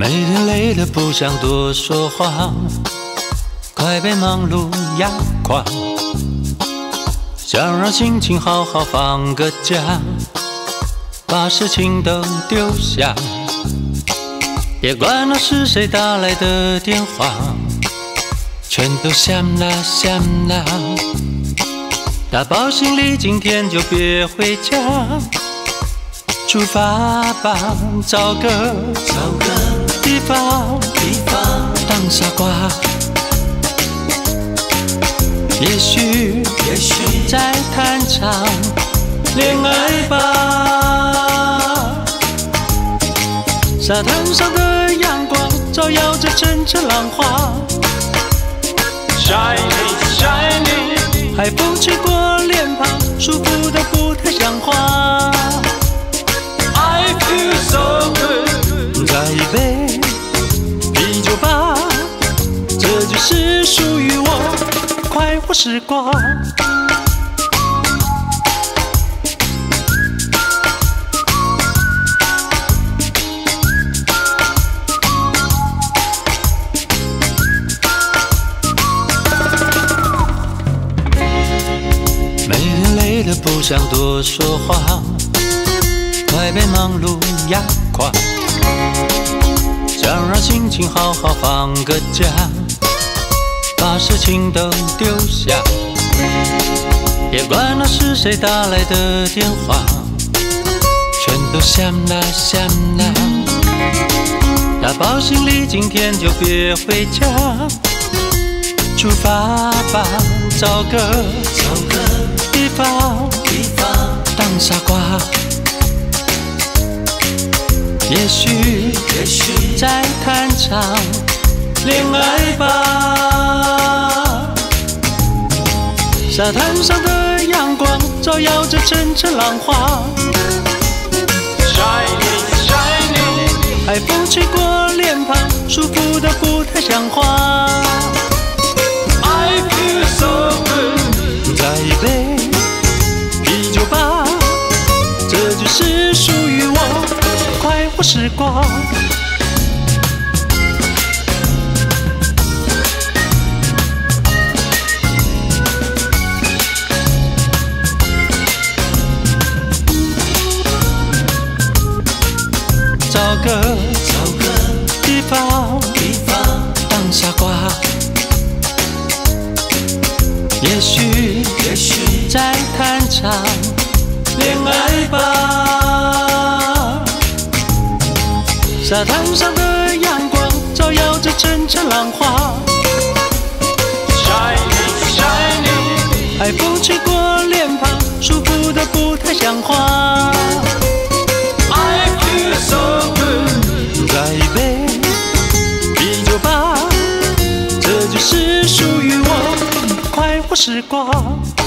每天累得不想多说话，快被忙碌压垮。想让心情好好放个假，把事情都丢下。别管那是谁打来的电话，全都响啦响啦。打包行李，今天就别回家，出发吧，找个找个地方地方，当傻瓜。也许也许再谈场恋爱吧。沙滩上的阳光照耀着阵阵浪花，Shining Shining，海风吹过属于我快活时光。每天累得不想多说话，快被忙碌压垮。想让心情好好放个假，事情都丢下。别管那是谁打来的电话，全都响啦响啦。打包行李，今天就别回家，出发吧，找个找个地方地方，当傻瓜。也许也许再谈场恋爱吧。沙滩上的阳光照耀着阵阵浪花，Shining Shining，海风吹过脸庞，舒服的不太像话。I feel so good，再一杯啤酒吧，这就是属于我快活时光。个找个地方地方，当傻瓜，也许也许再谈场恋爱吧。沙滩上的阳光照耀着阵阵浪花不时光。